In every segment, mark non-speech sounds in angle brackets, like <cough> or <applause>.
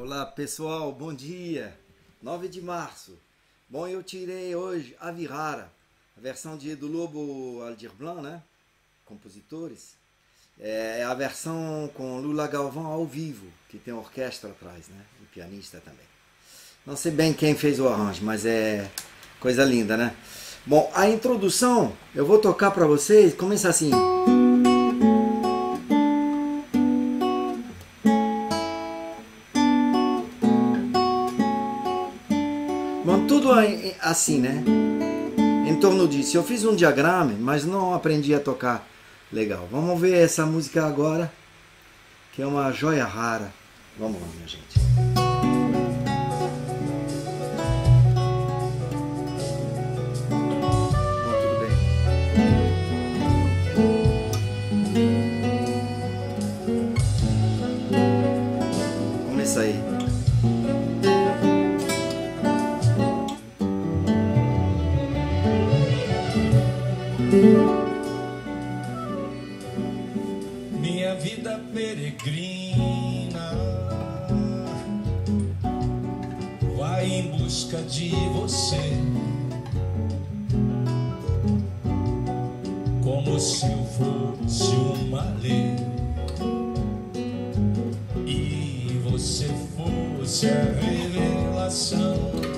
Olá pessoal, bom dia! 9 de março. Bom, eu tirei hoje a Virara, a versão de do Lobo Aldir Blanc, né? Compositores. É a versão com Lula Galvão ao vivo, que tem orquestra atrás, né? E pianista também. Não sei bem quem fez o arranjo, mas é coisa linda, né? Bom, a introdução eu vou tocar para vocês, começa assim. Tudo assim, né? Em torno disso. Eu fiz um diagrama, mas não aprendi a tocar legal. Vamos ver essa música agora, que é uma joia rara. Vamos lá, minha gente. vida peregrina. Vai em busca de você, como se eu fosse uma lei e você fosse a revelação.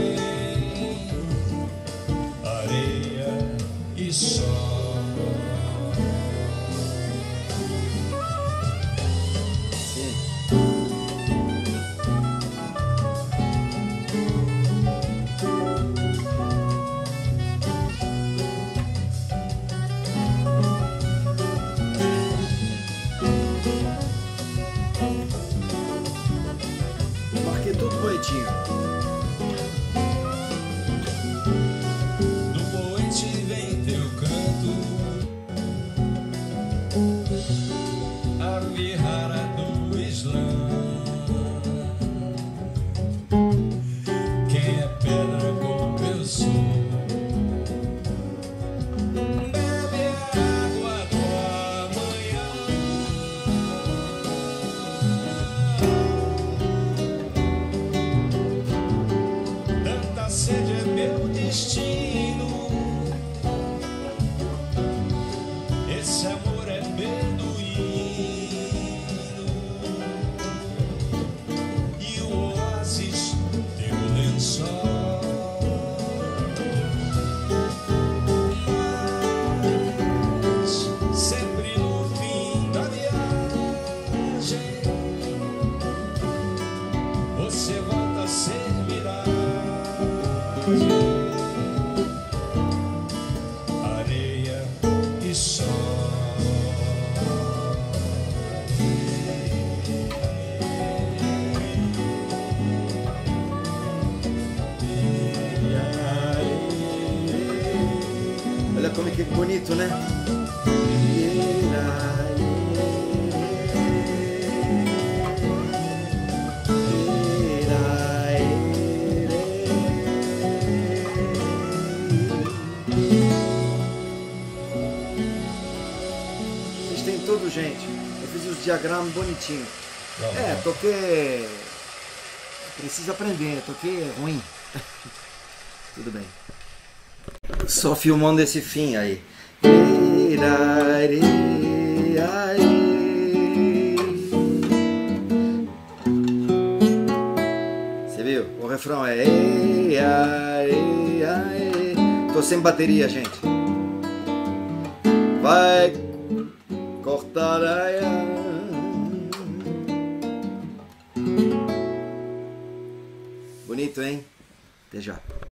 会景 someone bonito, né? Vocês têm tudo, gente. Eu fiz os diagramas bonitinhos. É, toquei. Preciso aprender, toquei ruim. <laughs> tudo bem. Só filmando esse fim aí. Você viu? O refrão é. Tô sem bateria, gente. Vai cortar a. Bonito, hein? Até já.